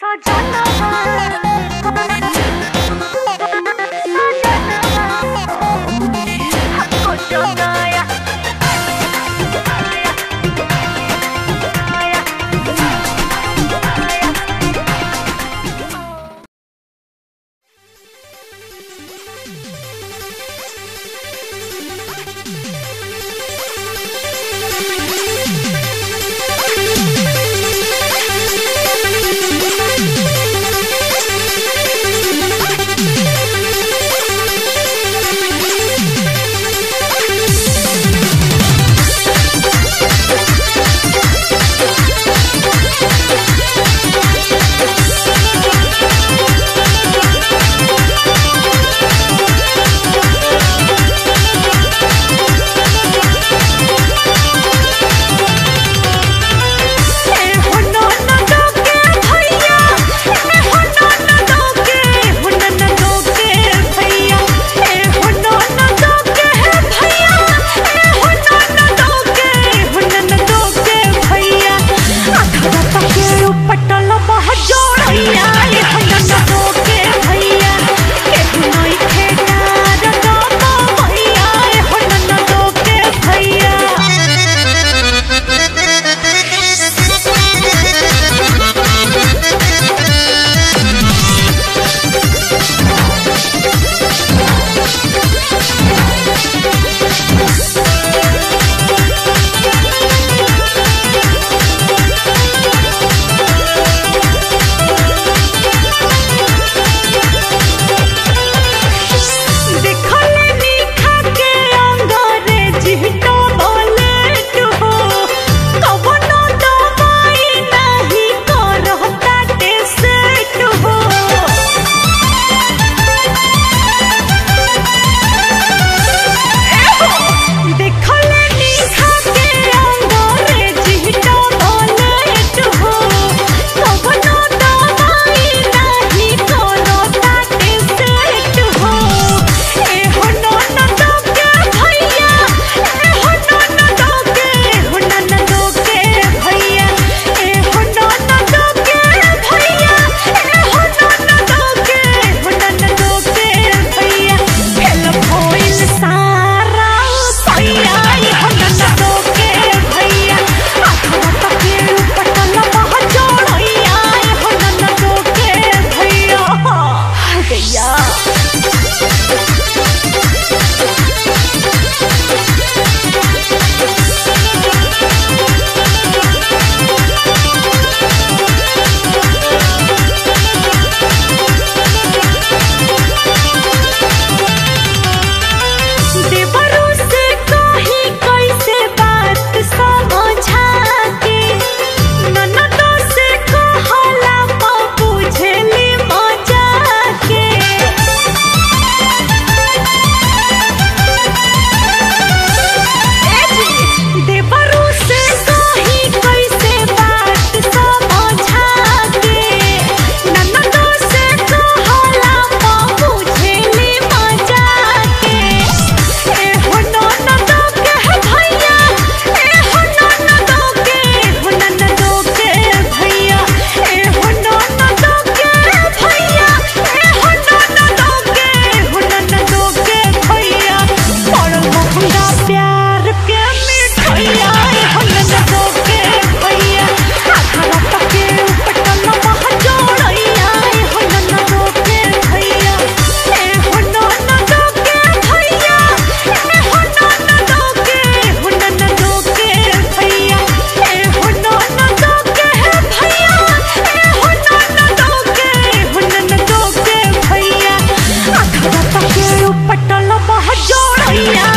सजना